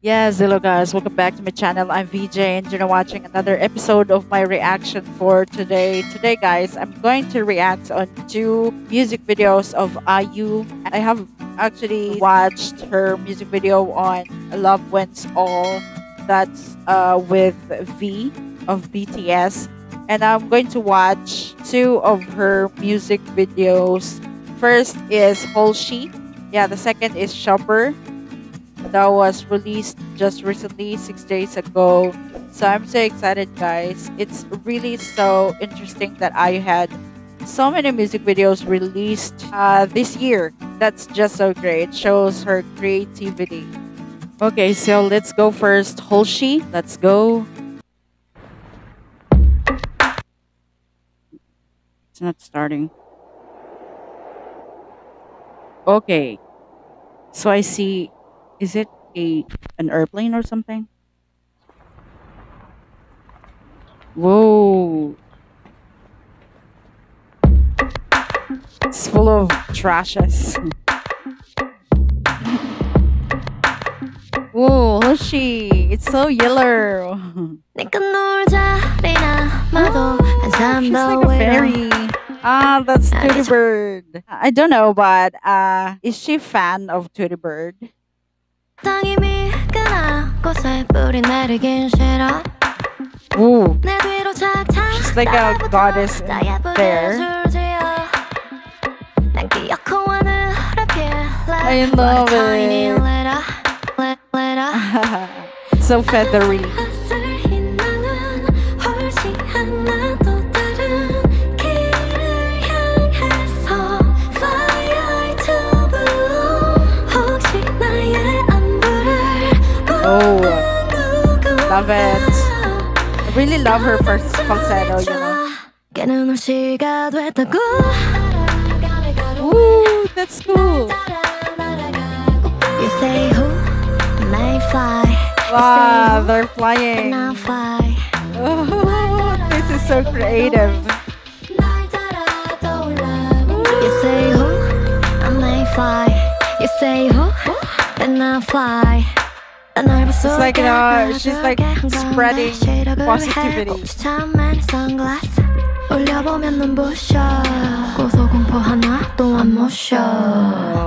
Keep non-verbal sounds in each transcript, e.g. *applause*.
Yes, hello guys, welcome back to my channel. I'm VeeJay and you're watching another episode of my reaction for today. Today guys, I'm going to react on two music videos of IU. I have actually watched her music video on Love Wins All that's uh, with V of BTS and I'm going to watch two of her music videos. First is Holssi. Yeah, the second is Shopper that was released just recently, six days ago. So I'm so excited, guys. It's really so interesting that I had so many music videos released uh, this year. That's just so great. It shows her creativity. Okay, so let's go first. Holssi, let's go. It's not starting. Okay. So I see is it a an airplane or something? Whoa. It's full of trashes. *laughs* Whoa, Hoshi. It's so yellow. *laughs* She's like a fairy. Ah, that's Tweety Bird. I don't know, but uh, is she fan of Tweety Bird? 땅이 미끈한 뿌리 내리긴 싫어 Ooh. She's like a goddess there. I love it. *laughs* so feathery. Oh, love it. I really love her first falsetto, you know. Ooh, that's cool. You say who may fly. Wow, they're flying. Oh, this is so creative. You say who I may fly. You say who and I fly. It's like, uh, she's like spreading positivity. 올려보면 눈부셔. 고소공포 하나 또안 모셔.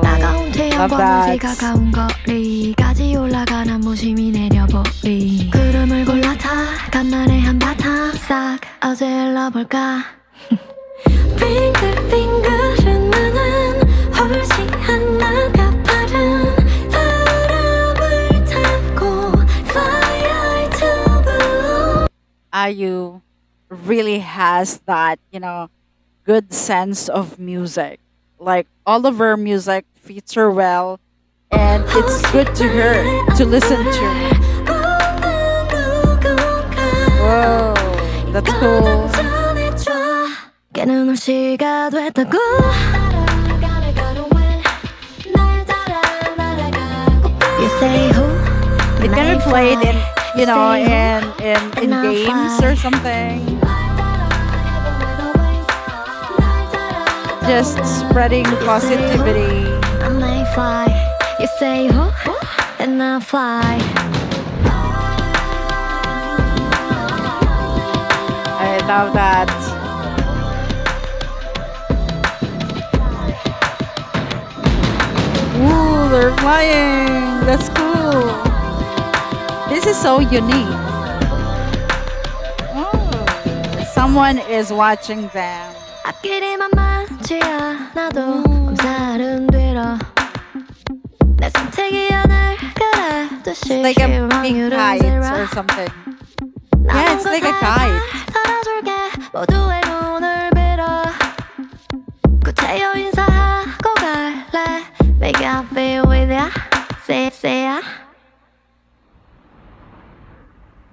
따가운 태양과 가까운 거리까지 올라가는 무심히 내려보리. 구름을 골라 타. 간만에 한바탕 싹 어질러 볼까 IU really has that, you know, good sense of music. Like all of her music fits her well and it's good to her to listen to. Whoa, that's cool. It can be played in you know, in in in games or something. Just spreading positivity. I may fly. You say who, and I fly. I love that. Ooh, they're flying. That's cool. This is so unique. Oh, someone is watching them. It's like a pink kite or something. Yeah, it's like a kite. Make feel with ya, say, say ya.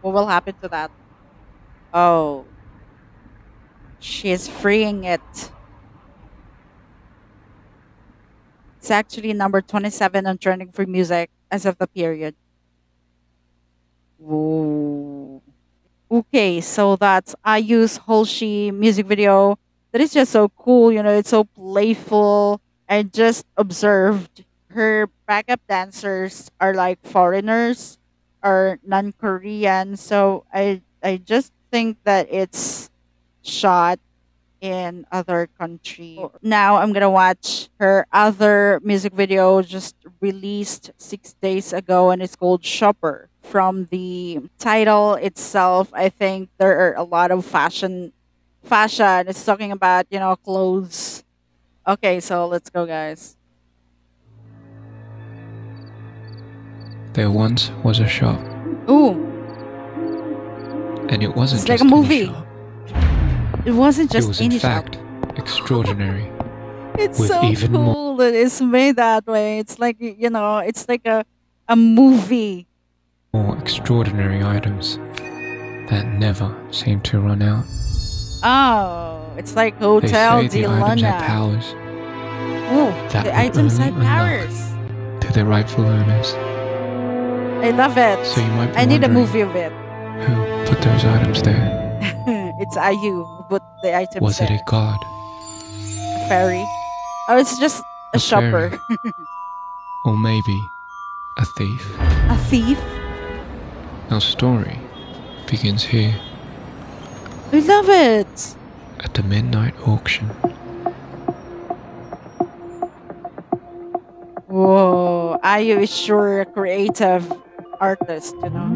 What will happen to that? Oh. She's freeing it. It's actually number 27 on trending for music as of the period. Whoa. Okay, so that's IU's Holssi music video. That is just so cool, you know, it's so playful. I just observed her backup dancers are like foreigners are non-Korean. So I I just think that it's shot in other country. Now I'm gonna watch her other music video just released six days ago, and it's called Shopper. From the title itself, I think there are a lot of fashion. Fashion. It's talking about you know clothes. Okay, so let's go, guys. There once was a shop, Ooh, and it wasn't It's like just a movie. shop. it wasn't just It was in shop. fact extraordinary. It's so even more- cool that it's made that way. It's like you know, it's like a a movie. More extraordinary items that never seem to run out. Oh, it's like Hotel They say the items have powers Ooh, the items have powers. to their rightful owners. I love it. So you might I need a movie of it. who put those items there. *laughs* it's IU who put the items Was it a god? a fairy? Oh, it's just a, A shopper. *laughs* Or maybe a thief? a thief? Our story begins here I love it. at the midnight auction. Whoa, IU is sure a creative artist, you know.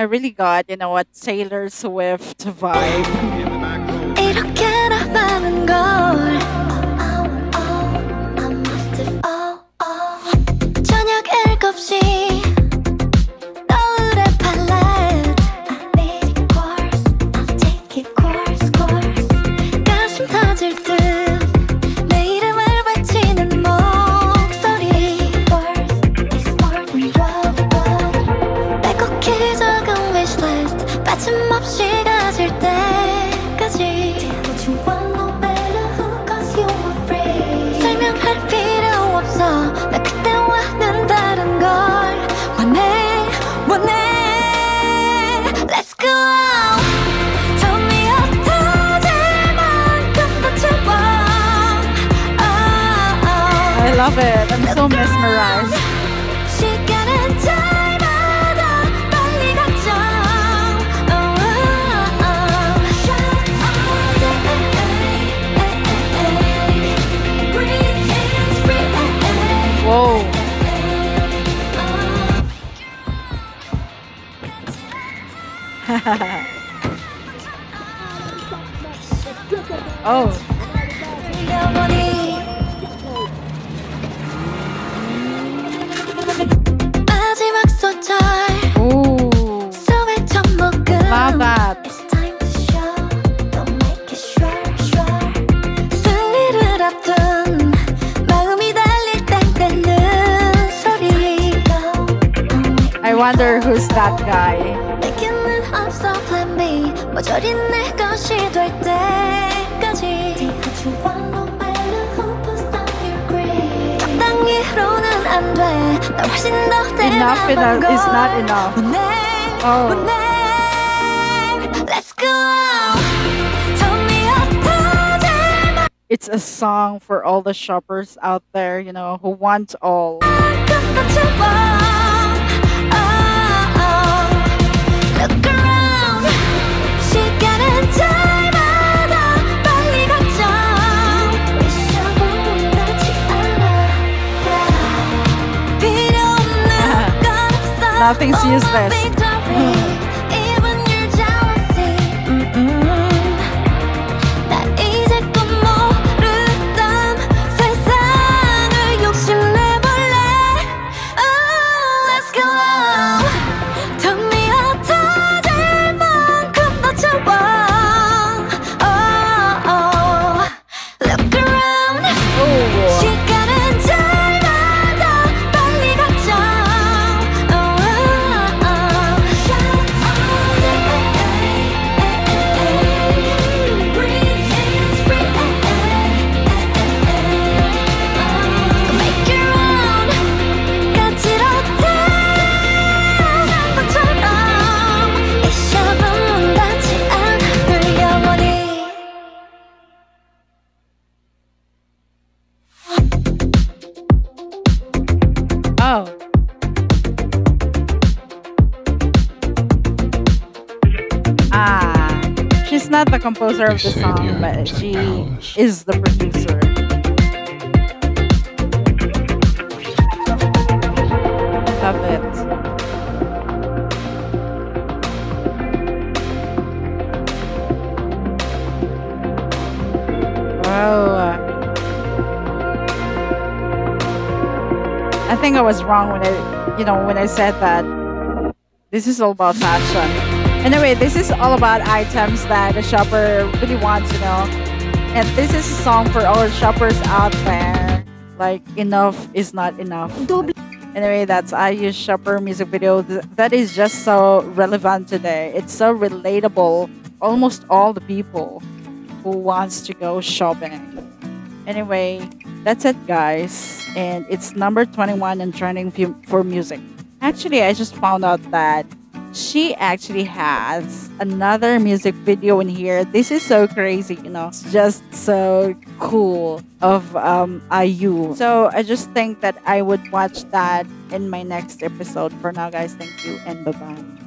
I really got, you know, what Taylor Swift vibe. Love it. I'm so mesmerized. 시간 *laughs* wonder who's that guy. 내게는 없어 plan B. 모조리 내 것이 될 때까지. 적당히로는 안 돼. 나 훨씬 더 Enough 대단한 enough is 걸 not enough. 원해, Oh. 원해. Let's go. Tell me 어떠질 It's a song for all the shoppers out there, you know, who want all. 없어. Nothing's All Ah, she's not the composer of the song, but she is the producer. Love it. Think I was wrong when I, you know, when I said that this is all about fashion. Anyway, this is all about items that a shopper really wants, you know. And this is a song for all shoppers out there. Like, enough is not enough. Anyway, that's IU Shopper music video. That is just so relevant today. It's so relatable. Almost all the people who wants to go shopping. Anyway, that's it, guys. And it's number 21 in trending for music. Actually, I just found out that she actually has another music video in here. This is so crazy, you know. It's just so cool of um IU. So I just think that I would watch that in my next episode. For now, guys, thank you and bye bye.